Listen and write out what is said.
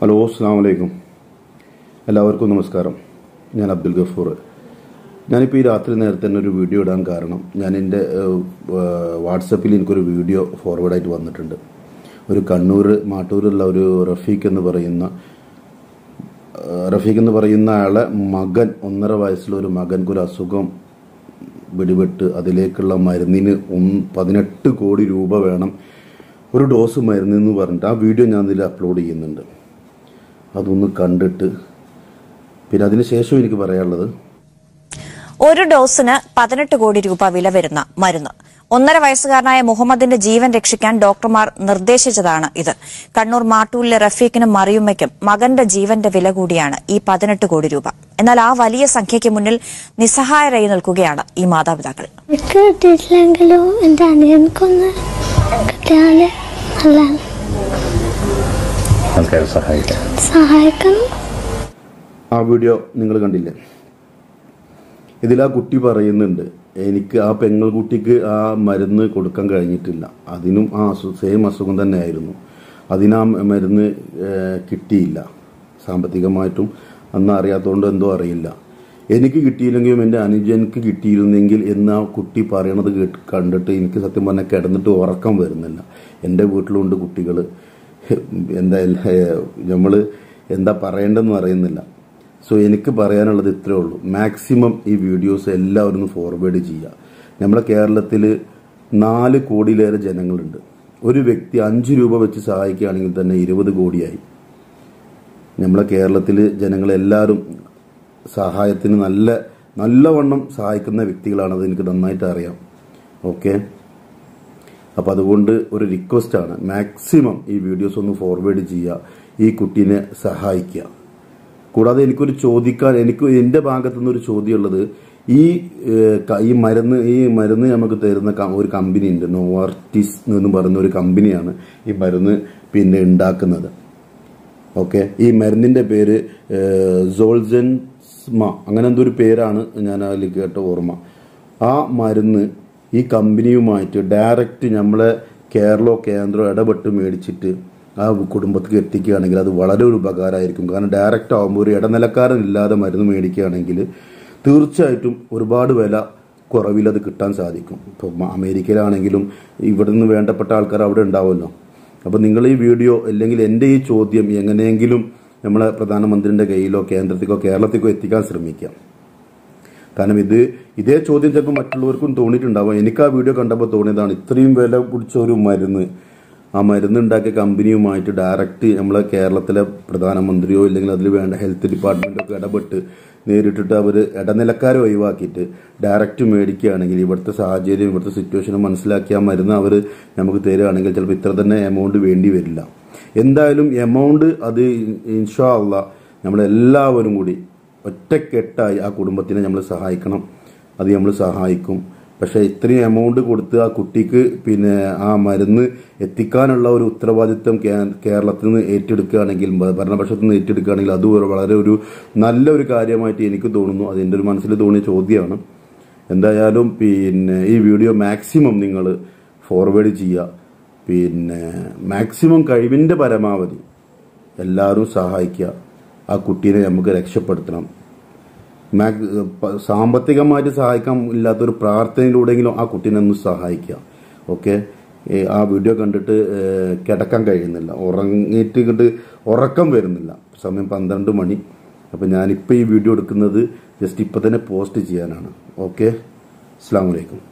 Hello അസ്സാം വലൈക്കും എല്ലാവർക്കും നമസ്കാരം. ഞാൻ അബ്ദുൽ ഗഫൂർ. ഞാനിപ്പോൾ ഈ രാത്രി നേരത്തെ തന്നെ ഒരു വീഡിയോ ഇടാൻ കാരണം ഞാൻ എന്റെ വാട്സപ്പിൽ എനിക്കൊരു വീഡിയോ ഫോർവേഡായിട്ട് വന്നിട്ടുണ്ട്. ഒരു കണ്ണൂർ മാട്ടൂരുള്ള ഒരു റഫീഖ് എന്ന് പറയുന്ന റഫീഖ് എന്ന് പറയുന്ന ആളെ മകൻ ഒന്നര വയസ്സുള്ള ഒരു മകൻക്ക് അസുഖം പിടിപെട്ട് അതിലേക്കുള്ള മരുന്നിന് ഒന്ന് പതിനെട്ട് കോടി രൂപ വേണം. ഒരു ഡോസ് മരുന്നെന്ന് പറഞ്ഞിട്ട് ആ വീഡിയോ ഞാൻ ഇതിൽ അപ്ലോഡ് ചെയ്യുന്നുണ്ട്. അതൊന്ന് കണ്ടിട്ട് പിന്നെ അതിനുശേഷം എനിക്ക് പറയാനുള്ളത് ഒരു ഡോസിന് പതിനെട്ട് കോടി രൂപ വില വരുന്ന മരുന്ന്. ഒന്നര വയസ്സുകാരനായ മുഹമ്മദിന്റെ ജീവൻ രക്ഷിക്കാൻ ഡോക്ടർമാർ നിർദ്ദേശിച്ചതാണ് ഇത്. കണ്ണൂർ മാട്ടൂലിലെ റഫീഖിനും മറിയുമ്മയ്ക്കും മകന്റെ ജീവന്റെ വില കൂടിയാണ് ഈ പതിനെട്ട് കോടി രൂപ. എന്നാൽ ആ വലിയ സംഖ്യയ്ക്ക് മുന്നിൽ നിസ്സഹായരായി നിൽക്കുകയാണ് ഈ മാതാപിതാക്കൾ. കിട്ടിയിട്ടില്ലെങ്കിലും എന്റെ അനിയനക്കൊന്ന് കിട്ടിയാൽ നല്ലതാണ്. ആൾക്കാരെ സഹായിക്കാം. സഹായിക്കണം. ആ വീഡിയോ നിങ്ങൾ കണ്ടില്ലേ? ഇതിൽ ആ കുട്ടി പറയുന്നുണ്ട് എനിക്ക് ആ പെങ്ങൾകുട്ടിക്ക് ആ മരുന്ന് കൊടുക്കാൻ കഴിഞ്ഞിട്ടില്ല. അതിനും ആ അസു സെയിം അസുഖം തന്നെയായിരുന്നു. അതിനാ മരുന്ന് കിട്ടിയില്ല. സാമ്പത്തികമായിട്ടും അന്ന് അറിയാത്തതുകൊണ്ട് എന്തോ അറിയില്ല. എനിക്ക് കിട്ടിയില്ലെങ്കിലും എന്റെ അനുജനക്ക് കിട്ടിയിരുന്നെങ്കിൽ എന്ന് ആ കുട്ടി പറയണത് കേട്ട് കണ്ടിട്ട് എനിക്ക് സത്യം പറഞ്ഞാൽ കിടന്നിട്ട് ഉറക്കം വരുന്നില്ല. എന്റെ വീട്ടിലുണ്ട് കുട്ടികൾ എന്താ നമ്മൾ എന്താ പറയേണ്ടതെന്ന് അറിയുന്നില്ല സോ എനിക്ക് പറയാനുള്ളത് ഇത്രേ ഉള്ളൂ. മാക്സിമം ഈ വീഡിയോസ് എല്ലാവരും ഫോർവേഡ് ചെയ്യുക. നമ്മുടെ കേരളത്തിൽ നാല് കോടിയിലേറെ ജനങ്ങളുണ്ട്. ഒരു വ്യക്തി അഞ്ച് രൂപ വെച്ച് സഹായിക്കുകയാണെങ്കിൽ തന്നെ ഇരുപത് കോടിയായി. നമ്മളെ കേരളത്തിൽ ജനങ്ങളെല്ലാവരും സഹായത്തിന് നല്ല നല്ലവണ്ണം സഹായിക്കുന്ന വ്യക്തികളാണത് എനിക്ക് നന്നായിട്ട് അറിയാം. ഓക്കെ അപ്പോൾ അതുകൊണ്ട് ഒരു റിക്വസ്റ്റാണ് മാക്സിമം ഈ വീഡിയോസ് ഒന്ന് ഫോർവേഡ് ചെയ്യുക. ഈ കുട്ടീനെ സഹായിക്കുക. കൂടാതെ എനിക്കൊരു ചോദിക്കാൻ എനിക്ക് എന്റെ ഭാഗത്തു നിന്നൊരു ചോദ്യമുള്ളത്. ഈ ഈ മരുന്ന് ഈ മരുന്ന് നമുക്ക് തരുന്ന ഒരു കമ്പനി ഉണ്ട് നോവാർട്ടിസ് എന്ന് പറയുന്ന ഒരു കമ്പനിയാണ് ഈ മരുന്ന് പിന്നെ ഉണ്ടാക്കുന്നത്. ഓക്കെ ഈ മരുന്നിന്റെ പേര് സോൾജൻസ്മ അങ്ങനെ പേരാണ് ഞാൻ അതിൽ കേട്ട ഓർമ്മ. ആ മരുന്ന് ഈ കമ്പനിയുമായിട്ട് ഡയറക്റ്റ് നമ്മളെ കേരളോ കേന്ദ്രോ ഇടപെട്ട് മേടിച്ചിട്ട് ആ കുടുംബത്തിലേക്ക് എത്തിക്കുകയാണെങ്കിൽ അത് വളരെ ഒരു ഉപകാരമായിരിക്കും. കാരണം ഡയറക്റ്റ് ആകുമ്പോൾ ഒരു ഇടനിലക്കാരൻ ഇല്ലാതെ മരുന്ന് മേടിക്കുകയാണെങ്കിൽ തീർച്ചയായിട്ടും ഒരുപാട് വില കുറവിൽ അത് കിട്ടാൻ സാധിക്കും. ഇപ്പോൾ അമേരിക്കയിലാണെങ്കിലും ഇവിടെ നിന്ന് വേണ്ടപ്പെട്ട ആൾക്കാർ അവിടെ ഉണ്ടാവുമല്ലോ. അപ്പോൾ നിങ്ങൾ ഈ വീഡിയോ അല്ലെങ്കിൽ എന്റെ ഈ ചോദ്യം എങ്ങനെയെങ്കിലും നമ്മളെ പ്രധാനമന്ത്രിയുടെ കയ്യിലോ കേന്ദ്രത്തിക്കോ കേരളത്തിക്കോ എത്തിക്കാൻ ശ്രമിക്കാം കാരണം ഇത് ഇതേ ചോദ്യം ചിലപ്പോൾ മറ്റുള്ളവർക്കും തോന്നിയിട്ടുണ്ടാവും. എനിക്ക് ആ വീഡിയോ കണ്ടപ്പോൾ തോന്നിയതാണ്. ഇത്രയും വില പിടിച്ച ഒരു മരുന്ന് ആ മരുന്ന് ഉണ്ടാക്കിയ കമ്പനിയുമായിട്ട് ഡയറക്റ്റ് നമ്മളെ കേരളത്തിലെ പ്രധാനമന്ത്രിയോ ഇല്ലെങ്കിൽ അതിൽ വേണ്ട ഹെൽത്ത് ഡിപ്പാർട്ട്മെന്റോ ഒക്കെ ഇടപെട്ട് നേരിട്ടിട്ട് അവർ ഇടനിലക്കാരെ ഒഴിവാക്കിയിട്ട് ഡയറക്റ്റ് മേടിക്കുകയാണെങ്കിൽ ഇവിടുത്തെ സാഹചര്യം ഇവിടുത്തെ സിറ്റുവേഷൻ മനസ്സിലാക്കി ആ മരുന്ന് അവർ നമുക്ക് തരികയാണെങ്കിൽ ചിലപ്പോൾ ഇത്ര തന്നെ എമൗണ്ട് വേണ്ടി വരില്ല. എന്തായാലും എമൗണ്ട് അത് ഇൻഷാ അല്ല നമ്മളെല്ലാവരും കൂടി ഒറ്റക്കെട്ടായി ആ കുടുംബത്തിനെ നമ്മൾ സഹായിക്കണം. അത് നമ്മൾ സഹായിക്കും. പക്ഷേ ഇത്രയും എമൗണ്ട് കൊടുത്ത് ആ കുട്ടിക്ക് പിന്നെ ആ മരുന്ന് എത്തിക്കാനുള്ള ഒരു ഉത്തരവാദിത്വം കേരളത്തിൽ നിന്ന് ഏറ്റെടുക്കുകയാണെങ്കിൽ ഭരണപക്ഷത്തു നിന്ന് ഏറ്റെടുക്കുകയാണെങ്കിൽ അത് വളരെ ഒരു നല്ലൊരു കാര്യമായിട്ട് എനിക്ക് തോന്നുന്നു. അത് എന്റെ ഒരു മനസ്സിൽ തോന്നിയ ചോദ്യമാണ്. എന്തായാലും പിന്നെ ഈ വീഡിയോ മാക്സിമം നിങ്ങൾ ഫോർവേഡ് ചെയ്യുക. പിന്നെ മാക്സിമം കഴിവിന്റെ പരമാവധി എല്ലാവരും സഹായിക്കുക. ആ കുട്ടീനെ നമുക്ക് രക്ഷപ്പെടുത്തണം. സാമ്പത്തികമായിട്ട് സഹായിക്കാൻ ഇല്ലാത്തൊരു പ്രാർത്ഥനയിലൂടെയെങ്കിലും ആ കുട്ടീനെ ഒന്ന് സഹായിക്കുക. ഓക്കെ? ആ വീഡിയോ കണ്ടിട്ട് കിടക്കാൻ കഴിയുന്നില്ല. ഉറങ്ങിയിട്ട് ഇങ്ങോട്ട് ഉറക്കം വരുന്നില്ല. സമയം പന്ത്രണ്ട് മണി. അപ്പം ഞാനിപ്പോൾ ഈ വീഡിയോ എടുക്കുന്നത് ജസ്റ്റ് ഇപ്പം തന്നെ പോസ്റ്റ് ചെയ്യാനാണ്. ഓക്കെ? അസ്സാം വലൈക്കും